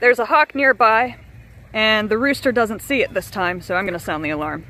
there's a hawk nearby, and the rooster doesn't see it this time, so I'm gonna sound the alarm.